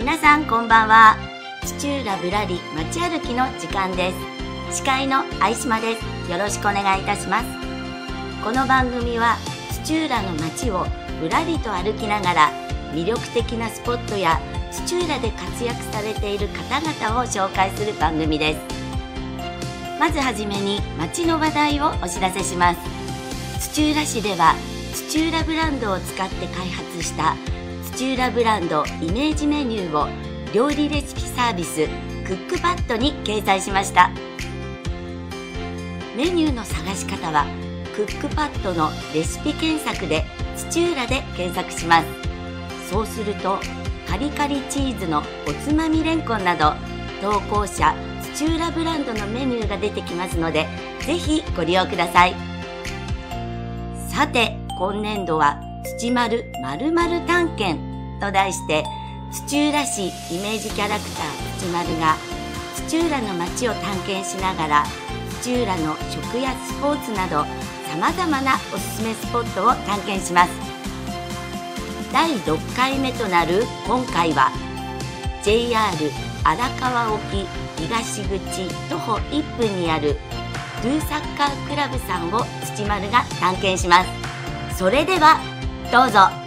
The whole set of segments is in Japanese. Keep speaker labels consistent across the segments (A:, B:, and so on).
A: 皆さんこんばんは。土浦ぶらり街歩きの時間です。司会の相島です。よろしくお願いいたします。この番組は土浦の街をぶらりと歩きながら魅力的なスポットや土浦で活躍されている方々を紹介する番組です。まずはじめに街の話題をお知らせします。土浦市では土浦ブランドを使って開発した土浦ブランドイメージメニューを料理レシピサービスクックパッドに掲載しました。メニューの探し方はクックパッドのレシピ検索で土浦で検索します。そうするとカリカリチーズのおつまみレンコンなど投稿者土浦ブランドのメニューが出てきますのでぜひご利用ください。さて今年度は土丸〇〇探検。と題して土浦市イメージキャラクター土丸が土浦の街を探検しながら土浦の食やスポーツなどさまざまなおすすめスポットを探検します。第6回目となる今回は JR 荒川沖東口徒歩1分にあるドゥサッカークラブさんを土丸が探検します。それではどうぞ。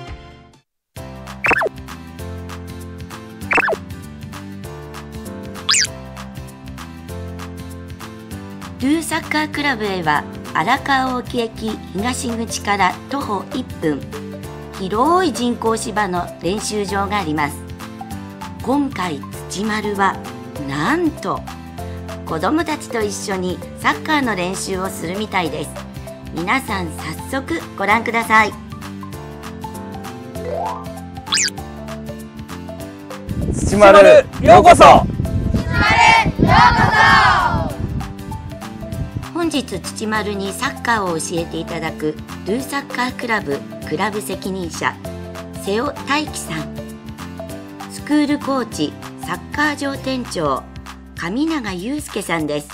A: ドゥサッカークラブへは荒川沖駅東口から徒歩1分広い人工芝の練習場があります。今回土丸はなんと子供たちと一緒にサッカーの練習をするみたいです。皆さん早速ご覧ください。
B: 土丸ようこそ
A: 本日土丸にサッカーを教えていただくドゥサッカークラブクラブ責任者瀬尾大樹さん。スクールコーチサッカー場店長上永祐介さんです。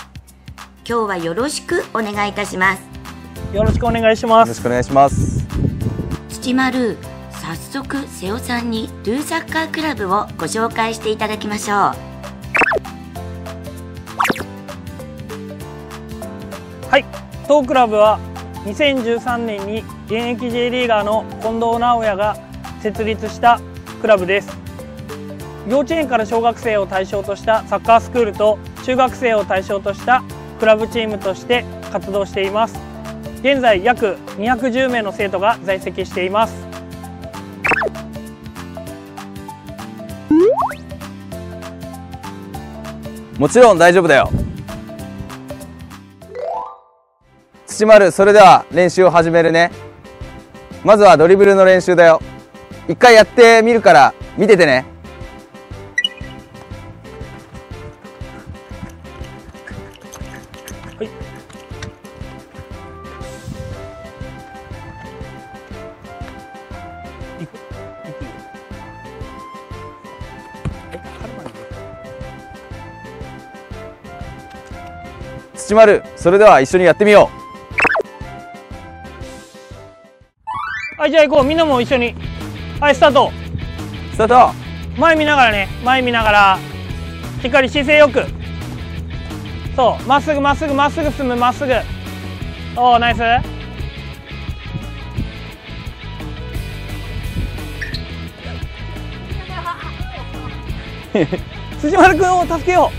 A: 今日はよろしくお願いいたします。
C: よろしくお願いします。
B: よろしくお願いします。
A: 土丸早速瀬尾さんにドゥサッカークラブをご紹介していただきましょう
C: 当クラブは2013年に現役 J リーガーの近藤直也が設立したクラブです。幼稚園から小学生を対象としたサッカースクールと中学生を対象としたクラブチームとして活動しています。現在約210名の生徒が在籍しています。
B: もちろん大丈夫だよ。土丸それでは練習を始めるね。まずはドリブルの練習だよ。一回やってみるから見ててね。
C: はい。いく。いくよ。え春まで
B: 土丸それでは一緒にやってみよ
C: はいじゃあ行こう。みんなも一緒に。はいスタート。
B: うスタート。
C: 前見ながらね。前見ながらしっかり姿勢よく。そう。まっすぐまっすぐまっすぐ進む。まっすぐ。おおナイス。辻丸君を助けよ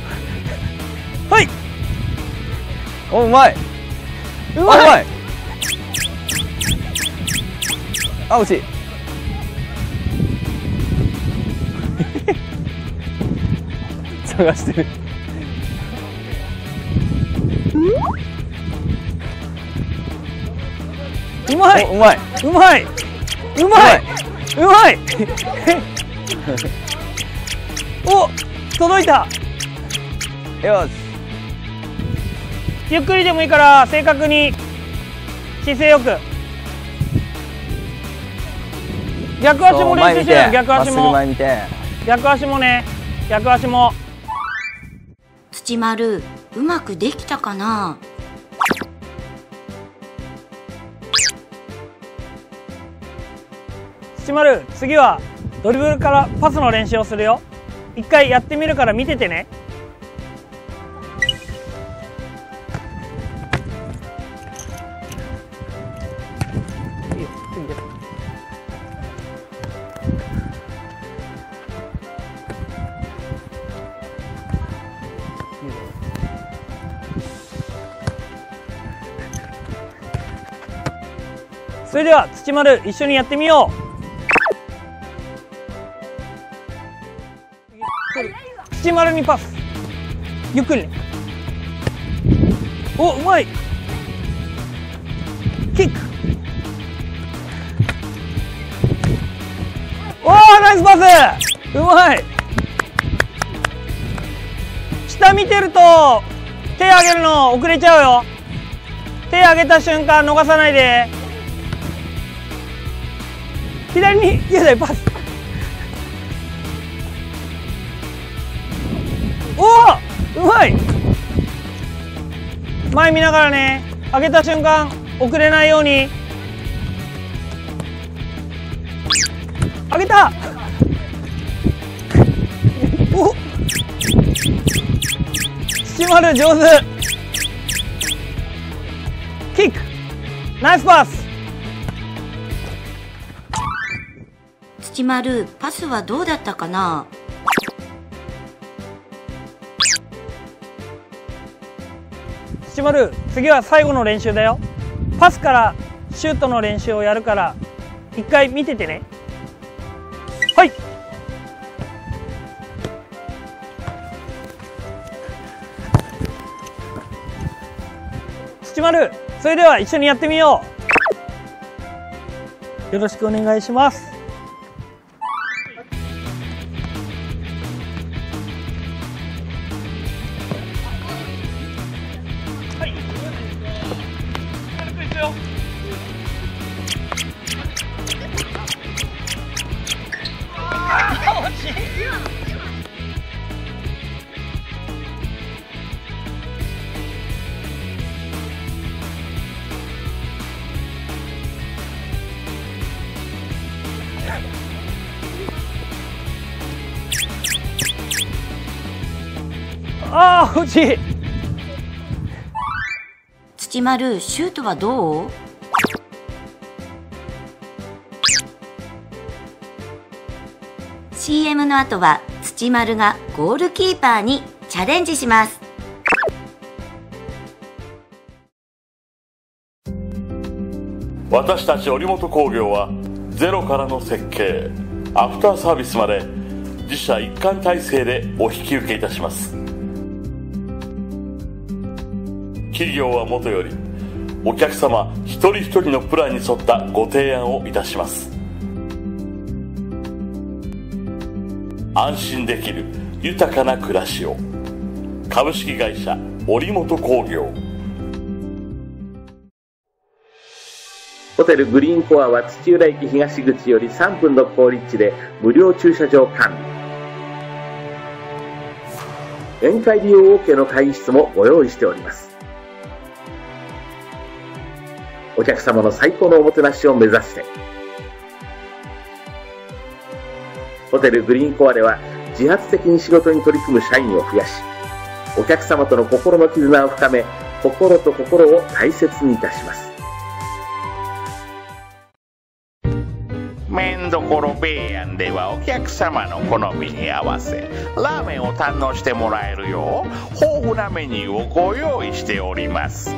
C: う。はい。
B: おうまい。う
C: まい
B: まいあ惜しい探してる。
C: うまい。う
B: まい。う
C: まい。うまい。うまい。お届いた。
B: よし。
C: ゆっくりでもいいから正確に。姿勢よく逆足も練習してる逆足も。
B: 前見て。
C: 逆足もね逆足も。
A: 土丸うまくできたかな？
C: 土丸次はドリブルからパスの練習をするよ。一回やってみるから見ててねそれでは土丸一緒にやってみよう。土丸にパス。ゆっくりおうまい。キック。おーナイスパス。うまい。下見てると手上げるの遅れちゃうよ。手上げた瞬間逃さないで。左にいやだよパス。おおうまい。前見ながらね上げた瞬間遅れないように。上げた。お土丸上手。キック。ナイスパス。
A: 土丸パスはどうだったかな？
C: 土丸次は最後の練習だよ。パスからシュートの練習をやるから一回見ててね。はい。土丸それでは一緒にやってみよう。よろしくお願いします。ああ惜しい
A: 土丸シュートはどう「CM の後は土丸がゴールキーパーにチャレンジします。
D: 私たち織本工業はゼロからの設計アフターサービスまで自社一貫体制でお引き受けいたします企業はもとよりお客様一人一人のプランに沿ったご提案をいたします。安心できる豊かな暮らしを。株式会社織本工業。
E: ホテルグリーンコアは土浦駅東口より3分の好立地で無料駐車場完備宴会利用 OK の会議室もご用意しております。お客様の最高のおもてなしを目指して。ホテルグリーンコアでは自発的に仕事に取り組む社員を増やしお客様との心の絆を深め心と心を大切にいたします。
F: 麺どころベイヤンではお客様の好みに合わせラーメンを堪能してもらえるよう豊富なメニューをご用意しております。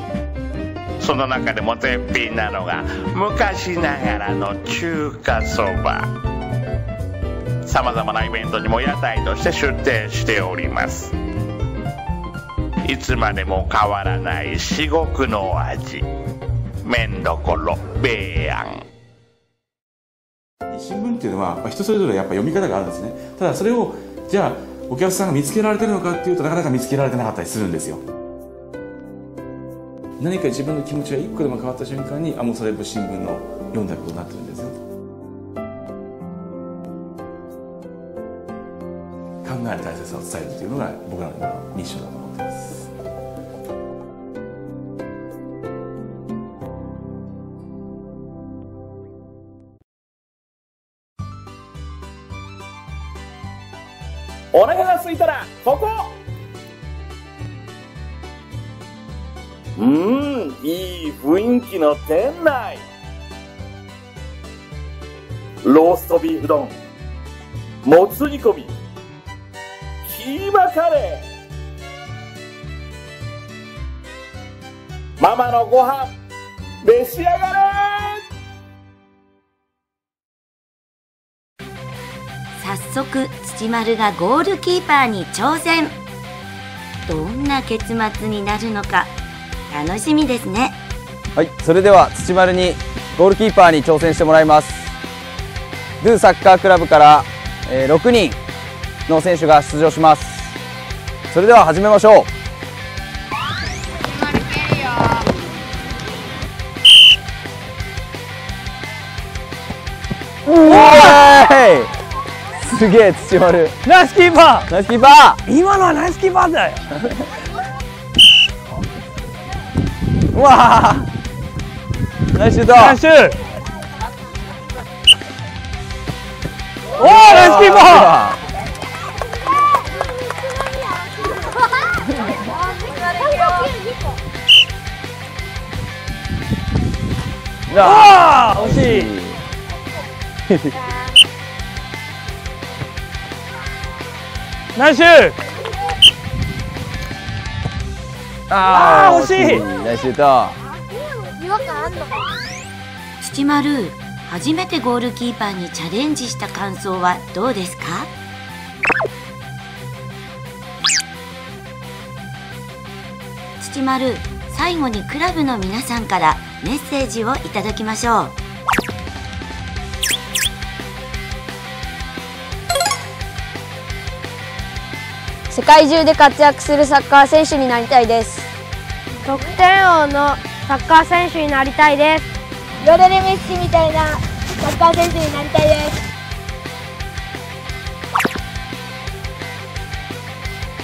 F: その中でも絶品なのが昔ながらの中華そば。さまざまなイベントにも屋台として出店しております。いつまでも変わらない至極の味。麺どころベイヤン
G: 新聞っていうのは人それぞれやっぱ読み方があるんですね。ただそれをじゃあお客さんが見つけられてるのかっていうとなかなか見つけられてなかったりするんですよ。何か自分の気持ちが一個でも変わった瞬間にあもうそれ新聞の読んだことになってるんですよ。考える大切さを伝えるというのが僕らの今のミッションだと思ってます。
E: お腹が空いたらここ！うーんいい雰囲気の店内。ローストビーフ丼。もつ煮込み。キーマカレー。ママのご飯。召し上がれ。
A: 早速土丸がゴールキーパーに挑戦。どんな結末になるのか。楽しみですね。
B: はいそれでは土丸にゴールキーパーに挑戦してもらいます。ドゥサッカークラブから、えー6人の選手が出場します。それでは始めましょう。うわーいすげえ土丸。
C: ナイスキーパ
B: ナイスキーパ
C: ー!今のはナイスキーパーだよ
B: ーうわーナイスシュート
C: ナイスシューおーナイあー惜しい。ナイスシューあー惜しい。
B: ナイスシュート。
A: 土丸初めてゴールキーパーにチャレンジした感想はどうですか？土丸最後にクラブの皆さんからメッセージをいただきましょう。
H: 世界中で活躍するサッカー選手になりたいです得点王のサッカー選手になりたいです。ヨレレメッシみたいなサッカー選手になりたいです。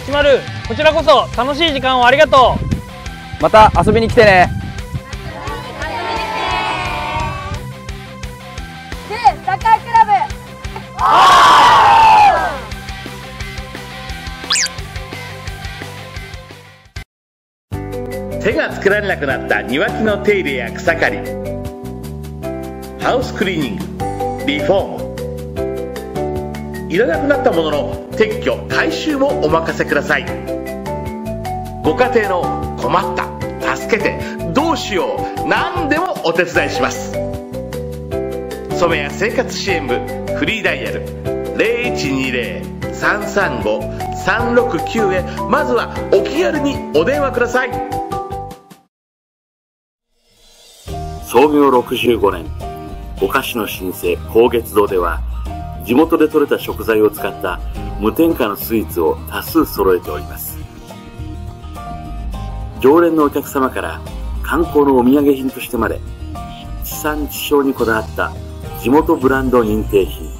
C: 土丸こちらこそ楽しい時間をありがとう。
B: また遊びに来てね
E: がつけられなくなった庭木の手入れや草刈り。ハウスクリーニングリフォームいらなくなったものの撤去回収もお任せください。ご家庭の困った助けてどうしよう何でもお手伝いします。染めや生活支援部フリーダイヤル0120-335-369へまずはお気軽にお電話ください創業65年お菓子の老舗高月堂では地元で採れた食材を使った無添加のスイーツを多数揃えております。常連のお客様から観光のお土産品としてまで地産地消にこだわった地元ブランド認定品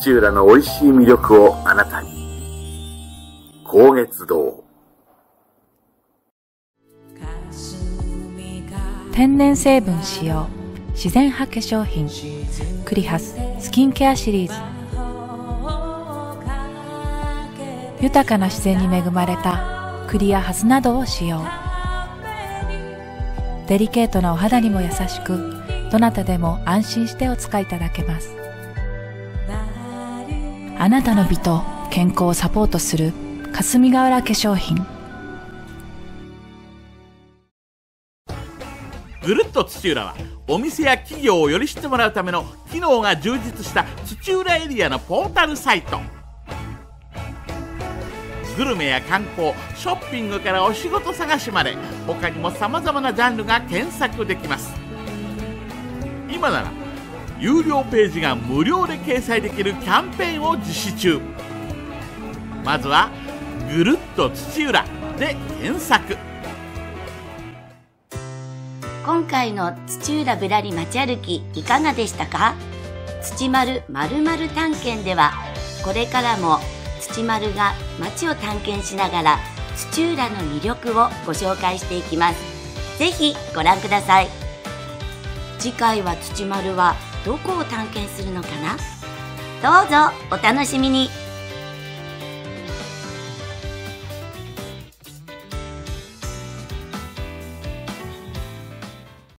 E: 土浦の美味しい魅力をあなたに。高月堂。
I: 天然成分使用自然派化粧品クリハススキンケアシリーズ。豊かな自然に恵まれたクリアハスなどを使用。デリケートなお肌にも優しくどなたでも安心してお使いいただけます。あなたの美と健康をサポートする霞ヶ浦化粧品。
F: ぐるっと土浦はお店や企業をより知ってもらうための機能が充実した土浦エリアのポータルサイト。グルメや観光ショッピングからお仕事探しまで他にもさまざまなジャンルが検索できます。今なら有料ページが無料で掲載できるキャンペーンを実施中。まずは「ぐるっと土浦」で検索。
A: 今回の土浦ぶらり街歩きいかがでしたか？土丸まるまる探検ではこれからも土丸が街を探検しながら土浦の魅力をご紹介していきます。ぜひご覧ください。次回は土丸はどこを探検するのかな？どうぞお楽しみに。